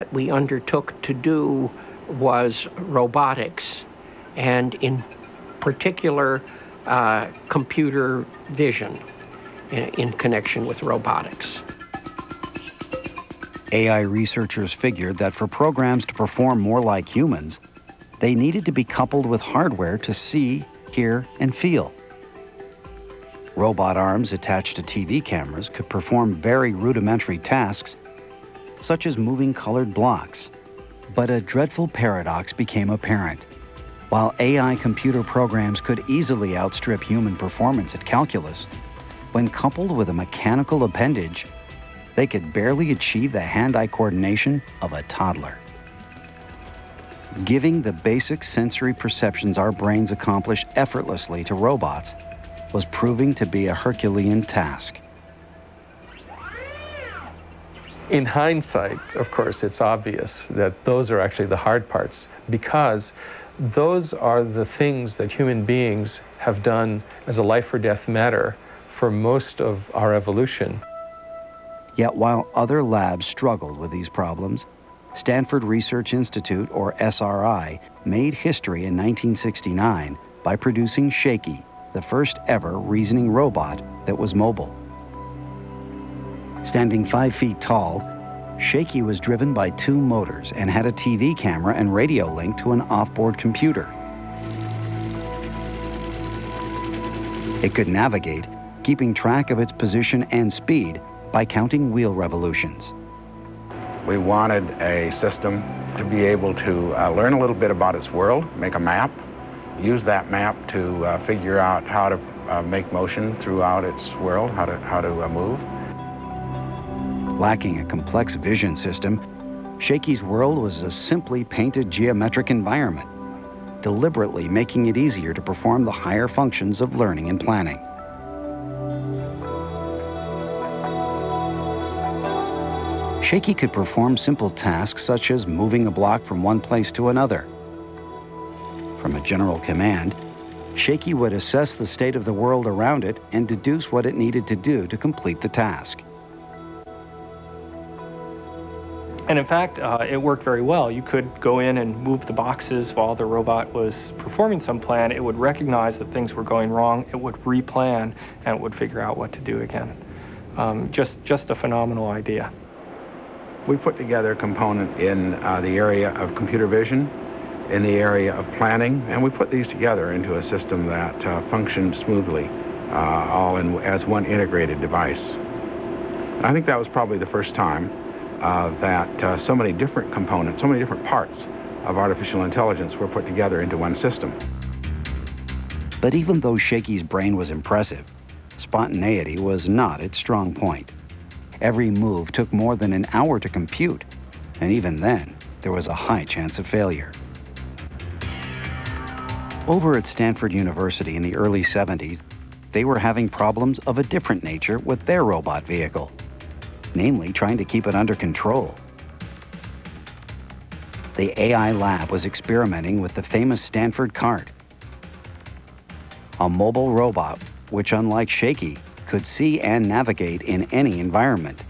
What we undertook to do was robotics, and in particular, uh, computer vision in, in connection with robotics. AI researchers figured that for programs to perform more like humans, they needed to be coupled with hardware to see, hear, and feel. Robot arms attached to TV cameras could perform very rudimentary tasks, such as moving colored blocks. But a dreadful paradox became apparent. While AI computer programs could easily outstrip human performance at calculus, when coupled with a mechanical appendage, they could barely achieve the hand-eye coordination of a toddler. Giving the basic sensory perceptions our brains accomplish effortlessly to robots was proving to be a Herculean task. In hindsight, of course, it's obvious that those are actually the hard parts because those are the things that human beings have done as a life or death matter for most of our evolution. Yet while other labs struggled with these problems, Stanford Research Institute, or SRI, made history in 1969 by producing Shakey, the first ever reasoning robot that was mobile. Standing five feet tall, Shakey was driven by two motors and had a TV camera and radio link to an off-board computer. It could navigate, keeping track of its position and speed by counting wheel revolutions. We wanted a system to be able to uh, learn a little bit about its world, make a map, use that map to uh, figure out how to uh, make motion throughout its world, how to, how to uh, move. Lacking a complex vision system, Shakey's world was a simply painted geometric environment, deliberately making it easier to perform the higher functions of learning and planning. Shakey could perform simple tasks such as moving a block from one place to another. From a general command, Shakey would assess the state of the world around it and deduce what it needed to do to complete the task. And in fact, uh, it worked very well. You could go in and move the boxes while the robot was performing some plan. It would recognize that things were going wrong. It would replan, and it would figure out what to do again. Um, just, just a phenomenal idea. We put together a component in uh, the area of computer vision, in the area of planning, and we put these together into a system that uh, functioned smoothly, uh, all in, as one integrated device. I think that was probably the first time uh, that uh, so many different components, so many different parts of artificial intelligence were put together into one system. But even though Shakey's brain was impressive, spontaneity was not its strong point. Every move took more than an hour to compute, and even then, there was a high chance of failure. Over at Stanford University in the early 70s, they were having problems of a different nature with their robot vehicle, namely trying to keep it under control. The AI lab was experimenting with the famous Stanford cart, a mobile robot which, unlike Shakey, could see and navigate in any environment.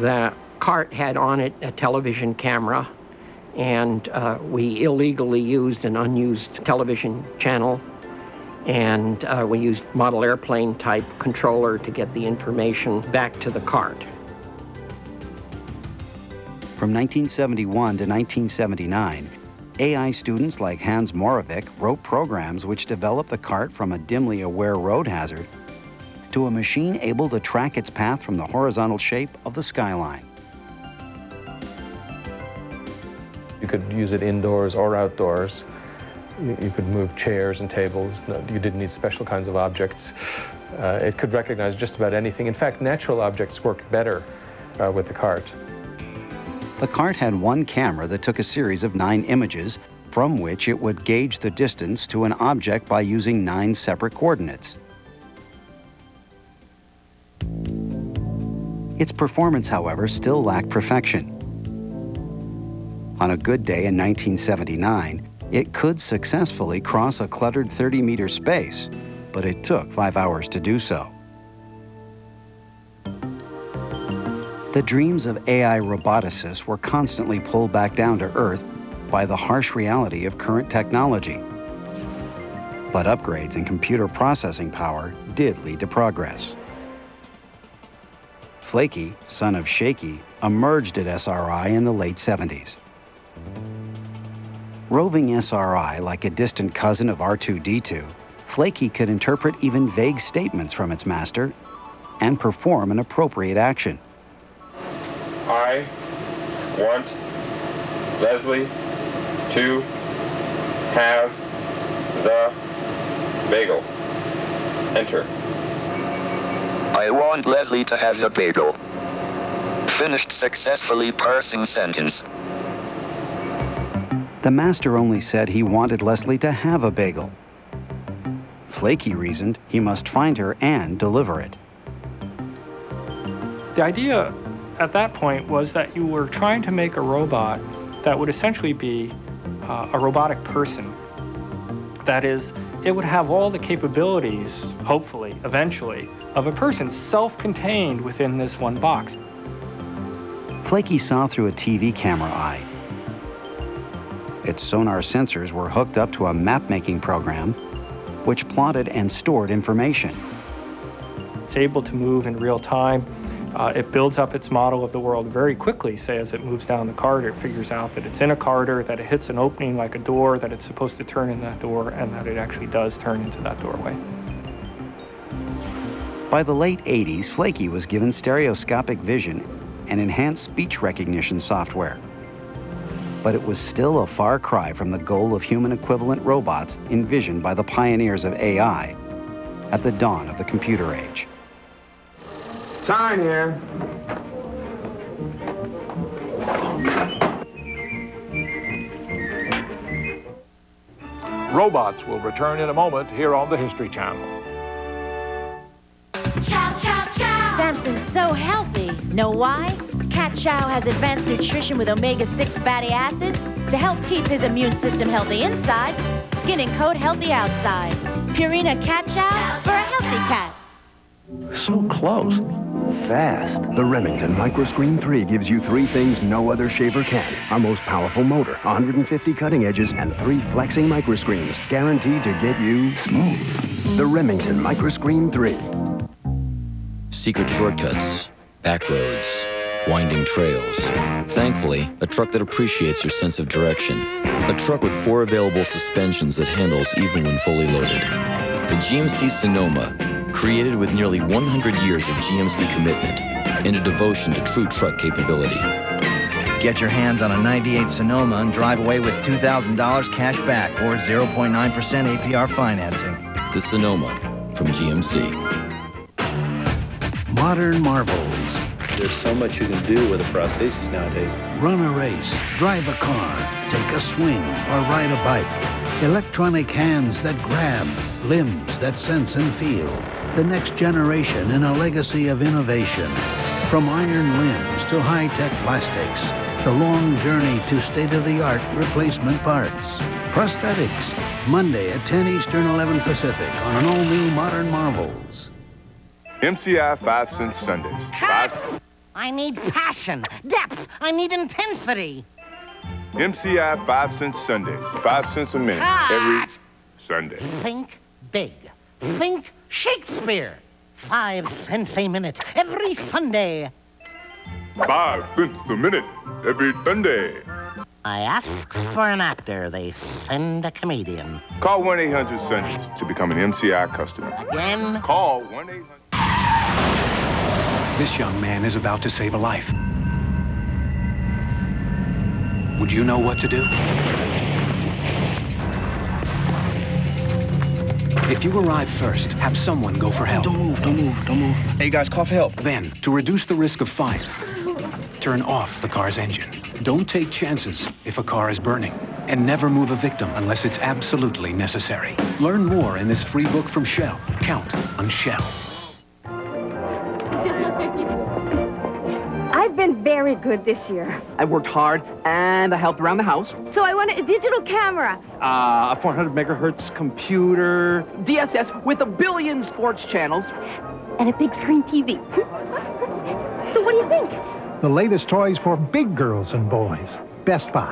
The cart had on it a television camera, and uh, we illegally used an unused television channel, and uh, we used model airplane type controller to get the information back to the cart. From 1971 to 1979, AI students like Hans Moravec wrote programs which developed the cart from a dimly aware road hazard to a machine able to track its path from the horizontal shape of the skyline. You could use it indoors or outdoors. You, could move chairs and tables. you didn't need special kinds of objects. Uh, it could recognize just about anything. In fact, natural objects worked better uh, with the cart. The cart had one camera that took a series of nine images from which it would gauge the distance to an object by using nine separate coordinates. Its performance, however, still lacked perfection. On a good day in 1979, it could successfully cross a cluttered 30-meter space, but it took five hours to do so. The The dreams of AI roboticists were constantly pulled back down to earth by the harsh reality of current technology. But upgrades in computer processing power did lead to progress. Flakey, son of Shakey, emerged at SRI in the late 70s. Roving SRI like a distant cousin of R2-D2, Flakey could interpret even vague statements from its master and perform an appropriate action. I want Leslie to have the bagel. Enter. I want Leslie to have the bagel. Finished successfully parsing sentence. The master only said he wanted Leslie to have a bagel. Flakey reasoned he must find her and deliver it. The idea at that point was that you were trying to make a robot that would essentially be uh, a robotic person. That is, it would have all the capabilities, hopefully, eventually, of a person self-contained within this one box. Flakey saw through a TV camera eye. Its sonar sensors were hooked up to a map-making program which plotted and stored information. It's able to move in real time uh, it builds up its model of the world very quickly, say as it moves down the corridor, it figures out that it's in a corridor, that it hits an opening like a door, that it's supposed to turn in that door, and that it actually does turn into that doorway. By the late 80s, Flakey was given stereoscopic vision and enhanced speech recognition software. But it was still a far cry from the goal of human equivalent robots envisioned by the pioneers of AI at the dawn of the computer age. Sign here. Robots will return in a moment here on the History Channel. Chow, chow, chow. Samson's so healthy. Know why? Cat Chow has advanced nutrition with omega-6 fatty acids to help keep his immune system healthy inside, skin and coat healthy outside. Purina Cat Chow for a healthy cat. So close fast. The Remington Microscreen 3 gives you three things no other shaver can. Our most powerful motor, 150 cutting edges, and three flexing microscreens, guaranteed to get you smooth. The Remington Microscreen 3. Secret shortcuts, back roads, winding trails. Thankfully, a truck that appreciates your sense of direction. A truck with four available suspensions that handles even when fully loaded. The GMC Sonoma created with nearly 100 years of GMC commitment and a devotion to true truck capability. Get your hands on a 98 Sonoma and drive away with $2,000 cash back or 0.9% APR financing. The Sonoma from GMC. Modern marvels. There's so much you can do with a prosthesis nowadays. Run a race, drive a car, take a swing, or ride a bike. Electronic hands that grab, limbs that sense and feel the next generation in a legacy of innovation. From iron limbs to high-tech plastics, the long journey to state-of-the-art replacement parts. Prosthetics, Monday at 10 Eastern, 11 Pacific on an all-new Modern Marvels. MCI 5 Cents Sundays. Five. I need passion, depth, I need intensity. MCI 5 Cents Sundays. 5 cents a minute Cut. every Sunday. Think big. Think Shakespeare. Five cents a minute every Sunday. Five cents a minute every Sunday. I ask for an actor, they send a comedian. Call 1-800-Sundays to become an MCI customer. Again? Call 1-800... This young man is about to save a life. Would you know what to do? If you arrive first, have someone go for help. Don't move, don't move, don't move. Hey guys, call for help. Then, to reduce the risk of fire, turn off the car's engine. Don't take chances if a car is burning. And never move a victim unless it's absolutely necessary. Learn more in this free book from Shell. Count on Shell. Very good this year. I worked hard and I helped around the house. So I wanted a digital camera. Uh, a 400 megahertz computer. DSS with a billion sports channels. And a big screen TV. so what do you think? The latest toys for big girls and boys. Best Buy.